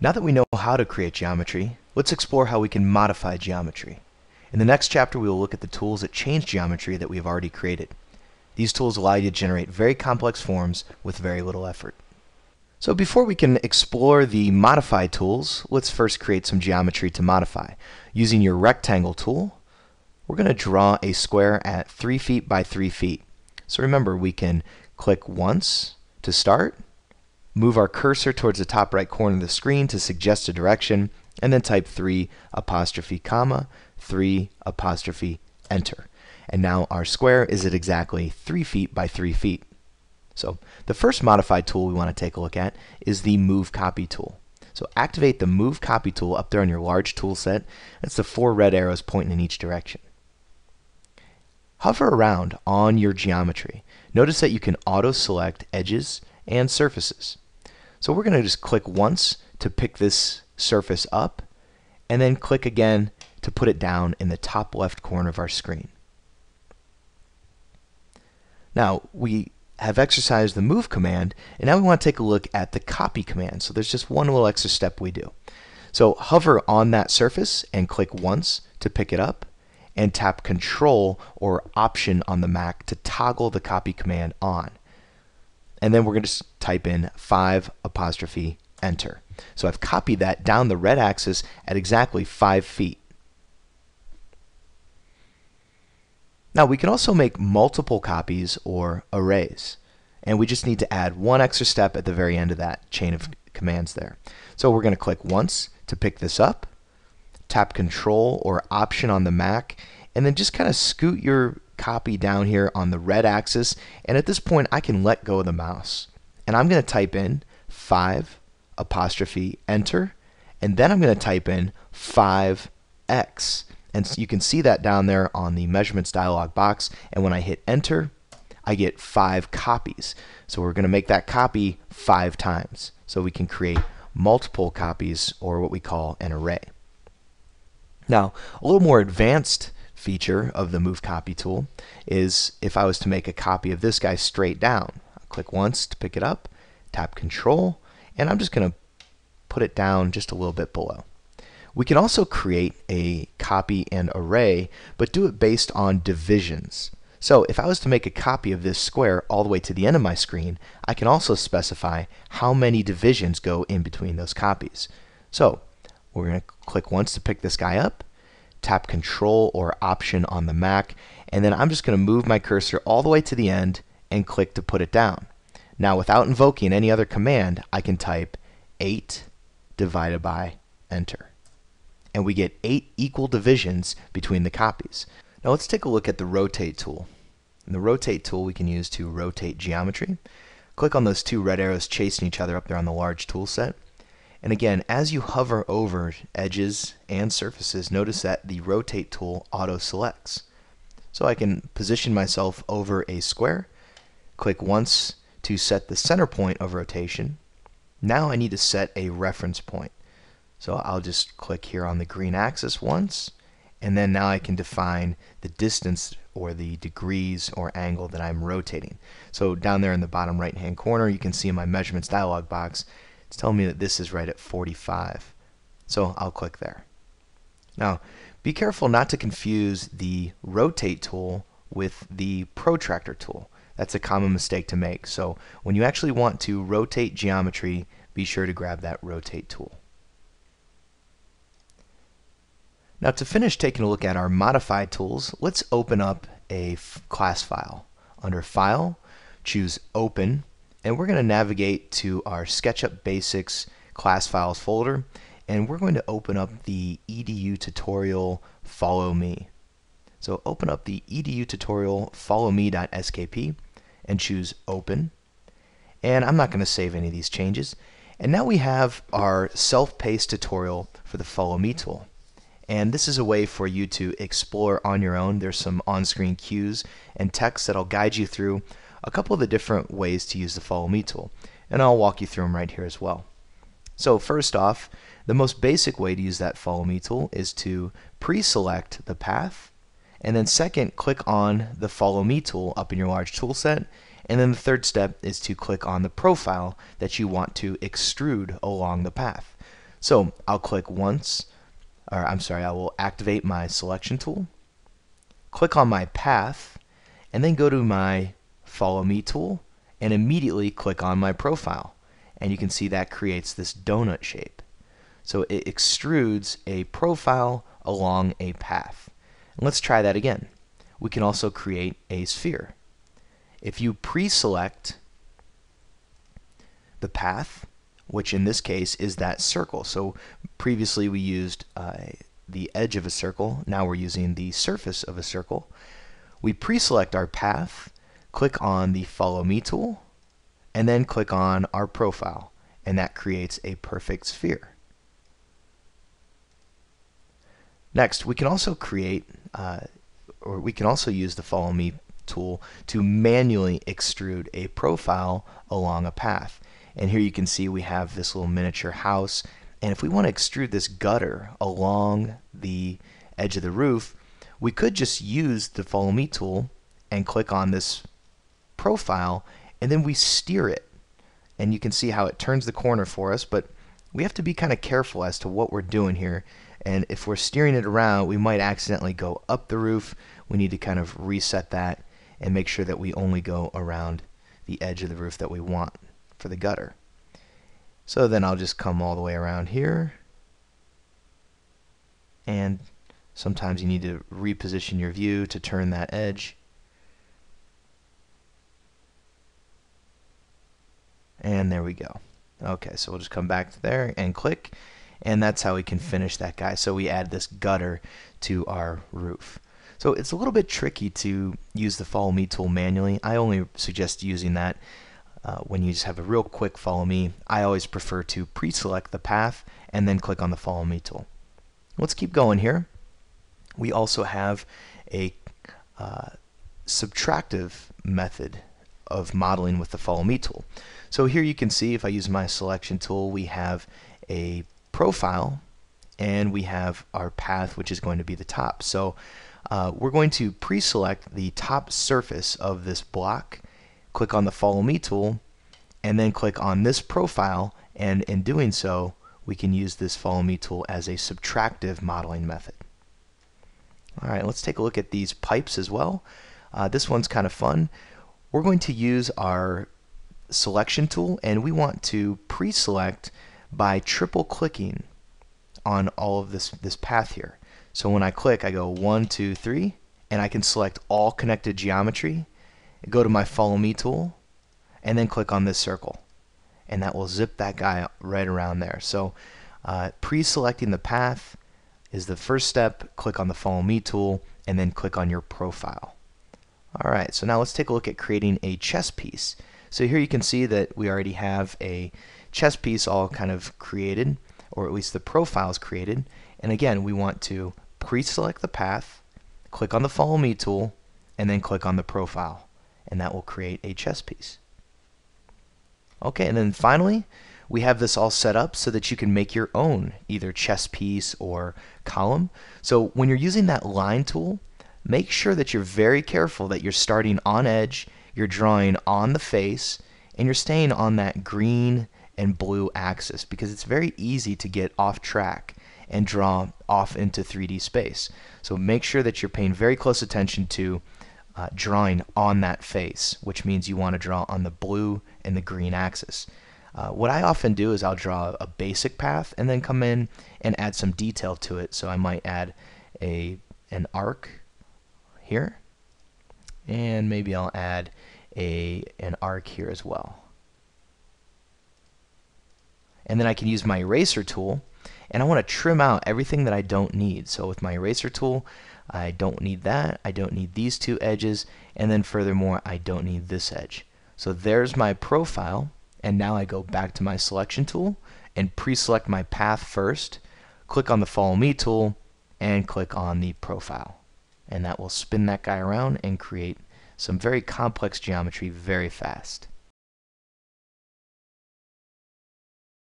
Now that we know how to create geometry, let's explore how we can modify geometry. In the next chapter, we will look at the tools that change geometry that we have already created. These tools allow you to generate very complex forms with very little effort. So before we can explore the modify tools, let's first create some geometry to modify. Using your rectangle tool, we're going to draw a square at 3 feet by 3 feet. So remember, we can click once to start, move our cursor towards the top right corner of the screen to suggest a direction, and then type 3 apostrophe comma 3 apostrophe enter. And now our square is at exactly 3 feet by 3 feet. So the first modified tool we want to take a look at is the Move Copy tool. So activate the Move Copy tool up there on your large tool set. That's the four red arrows pointing in each direction. Hover around on your geometry. Notice that you can auto-select edges and surfaces. So we're going to just click once to pick this surface up, and then click again to put it down in the top left corner of our screen. Now, we have exercised the move command, and now we want to take a look at the copy command. So there's just one little extra step we do. So hover on that surface and click once to pick it up, and tap Control or Option on the Mac to toggle the copy command on. And then we're going to type in 5 apostrophe enter. So I've copied that down the red axis at exactly 5 feet. Now we can also make multiple copies or arrays. And we just need to add one extra step at the very end of that chain of commands there. So we're going to click once to pick this up, tap Control or Option on the Mac, and then just kind of scoot your copy down here on the red axis. And at this point, I can let go of the mouse. And I'm going to type in 5 apostrophe enter, and then I'm going to type in 5x. And so you can see that down there on the measurements dialog box. And when I hit enter, I get five copies. So we're going to make that copy five times. So we can create multiple copies or what we call an array. Now, a little more advanced feature of the Move Copy tool is if I was to make a copy of this guy straight down. I'll click once to pick it up, tap Control, and I'm just going to put it down just a little bit below. We can also create a copy and array, but do it based on divisions. So if I was to make a copy of this square all the way to the end of my screen, I can also specify how many divisions go in between those copies. So we're going to click once to pick this guy up, tap Control or Option on the Mac, and then I'm just going to move my cursor all the way to the end and click to put it down. Now without invoking any other command, I can type 8 divided by enter and we get eight equal divisions between the copies. Now let's take a look at the rotate tool. And the rotate tool we can use to rotate geometry. Click on those two red arrows chasing each other up there on the large tool set. And again, as you hover over edges and surfaces, notice that the rotate tool auto selects. So I can position myself over a square, click once to set the center point of rotation. Now I need to set a reference point. So I'll just click here on the green axis once, and then now I can define the distance or the degrees or angle that I'm rotating. So down there in the bottom right hand corner, you can see in my measurements dialog box, it's telling me that this is right at 45. So I'll click there. Now, be careful not to confuse the rotate tool with the protractor tool. That's a common mistake to make. So when you actually want to rotate geometry, be sure to grab that rotate tool. Now to finish taking a look at our modified tools, let's open up a class file. Under File, choose Open, and we're going to navigate to our SketchUp Basics class files folder, and we're going to open up the edu tutorial follow me. So open up the edu tutorial follow me.skp and choose Open. And I'm not going to save any of these changes. And now we have our self-paced tutorial for the follow me tool. And this is a way for you to explore on your own. There's some on-screen cues and text that'll guide you through a couple of the different ways to use the Follow Me tool. And I'll walk you through them right here as well. So first off, the most basic way to use that Follow Me tool is to pre-select the path. And then second, click on the Follow Me tool up in your large tool set. And then the third step is to click on the profile that you want to extrude along the path. So I'll click once, or I'm sorry, I will activate my selection tool, click on my path, and then go to my follow me tool and immediately click on my profile. And you can see that creates this donut shape. So it extrudes a profile along a path. And let's try that again. We can also create a sphere. If you pre-select the path, which in this case is that circle. So previously we used uh, the edge of a circle, now we're using the surface of a circle. We pre-select our path, click on the follow me tool, and then click on our profile, and that creates a perfect sphere. Next, we can also create, uh, or we can also use the follow me tool to manually extrude a profile along a path. And here you can see we have this little miniature house. And if we want to extrude this gutter along the edge of the roof, we could just use the follow me tool and click on this profile and then we steer it. And you can see how it turns the corner for us, but we have to be kind of careful as to what we're doing here. And if we're steering it around, we might accidentally go up the roof. We need to kind of reset that and make sure that we only go around the edge of the roof that we want for the gutter. So then I'll just come all the way around here. And sometimes you need to reposition your view to turn that edge. And there we go. Okay, so we'll just come back to there and click. And that's how we can finish that guy. So we add this gutter to our roof. So it's a little bit tricky to use the follow me tool manually. I only suggest using that uh, when you just have a real quick follow me. I always prefer to pre-select the path and then click on the follow me tool. Let's keep going here. We also have a uh, subtractive method of modeling with the follow me tool. So here you can see if I use my selection tool we have a profile and we have our path which is going to be the top. So uh, we're going to pre-select the top surface of this block, click on the Follow Me tool, and then click on this profile, and in doing so, we can use this Follow Me tool as a subtractive modeling method. Alright, let's take a look at these pipes as well. Uh, this one's kind of fun. We're going to use our selection tool, and we want to pre-select by triple clicking on all of this, this path here. So when I click, I go one, two, three, and I can select all connected geometry, go to my follow me tool, and then click on this circle. And that will zip that guy right around there. So uh, pre-selecting the path is the first step. Click on the follow me tool, and then click on your profile. Alright, so now let's take a look at creating a chess piece. So here you can see that we already have a chess piece all kind of created, or at least the profile is created. And again, we want to pre-select the path, click on the Follow Me tool, and then click on the profile. And that will create a chess piece. Okay, and then finally, we have this all set up so that you can make your own either chess piece or column. So when you're using that line tool, make sure that you're very careful that you're starting on edge, you're drawing on the face, and you're staying on that green and blue axis because it's very easy to get off track and draw off into 3D space. So make sure that you're paying very close attention to uh, drawing on that face, which means you want to draw on the blue and the green axis. Uh, what I often do is I'll draw a basic path and then come in and add some detail to it. So I might add a an arc here, and maybe I'll add a an arc here as well. And then I can use my eraser tool and I want to trim out everything that I don't need. So with my eraser tool, I don't need that, I don't need these two edges, and then furthermore, I don't need this edge. So there's my profile, and now I go back to my selection tool and pre-select my path first, click on the follow me tool, and click on the profile. And that will spin that guy around and create some very complex geometry very fast.